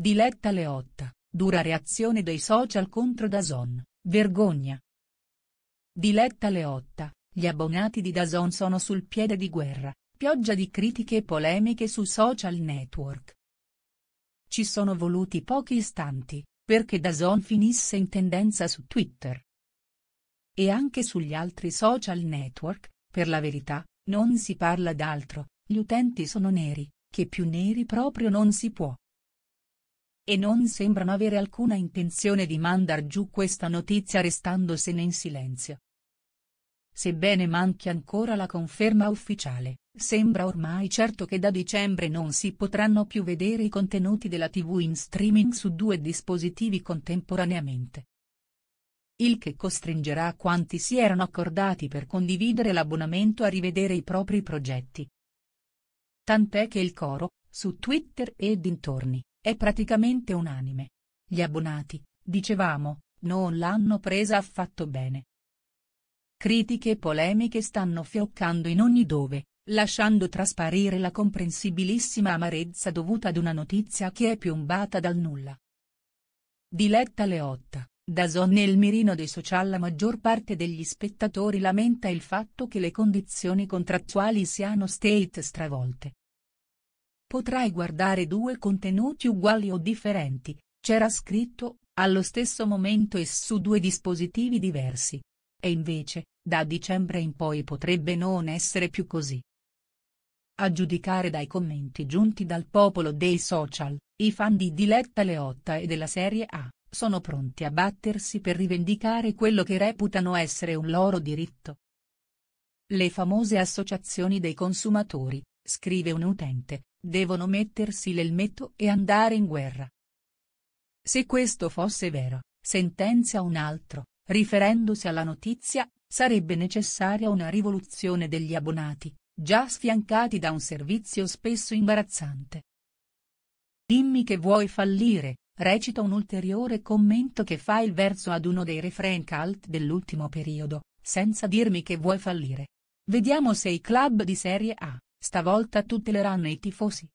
Diletta Leotta, dura reazione dei social contro Dazon, vergogna. Diletta Leotta, gli abbonati di Dazon sono sul piede di guerra, pioggia di critiche e polemiche su social network. Ci sono voluti pochi istanti, perché Dazon finisse in tendenza su Twitter. E anche sugli altri social network, per la verità, non si parla d'altro, gli utenti sono neri, che più neri proprio non si può. E non sembrano avere alcuna intenzione di mandar giù questa notizia restandosene in silenzio. Sebbene manchi ancora la conferma ufficiale, sembra ormai certo che da dicembre non si potranno più vedere i contenuti della TV in streaming su due dispositivi contemporaneamente. Il che costringerà quanti si erano accordati per condividere l'abbonamento a rivedere i propri progetti. Tant'è che il coro, su Twitter e dintorni, è praticamente unanime. Gli abbonati, dicevamo, non l'hanno presa affatto bene. Critiche e polemiche stanno fioccando in ogni dove, lasciando trasparire la comprensibilissima amarezza dovuta ad una notizia che è piombata dal nulla. Diletta Leotta, da Zon nel mirino dei social la maggior parte degli spettatori lamenta il fatto che le condizioni contrattuali siano state stravolte. Potrai guardare due contenuti uguali o differenti, c'era scritto, allo stesso momento e su due dispositivi diversi. E invece, da dicembre in poi potrebbe non essere più così. A giudicare dai commenti giunti dal popolo dei social, i fan di Diletta Leotta e della Serie A, sono pronti a battersi per rivendicare quello che reputano essere un loro diritto. Le famose associazioni dei consumatori, scrive un utente, devono mettersi l'elmetto e andare in guerra. Se questo fosse vero, sentenzia un altro, Riferendosi alla notizia, sarebbe necessaria una rivoluzione degli abbonati, già sfiancati da un servizio spesso imbarazzante. Dimmi che vuoi fallire, recita un ulteriore commento che fa il verso ad uno dei refrain cult dell'ultimo periodo, senza dirmi che vuoi fallire. Vediamo se i club di Serie A, stavolta tuteleranno i tifosi.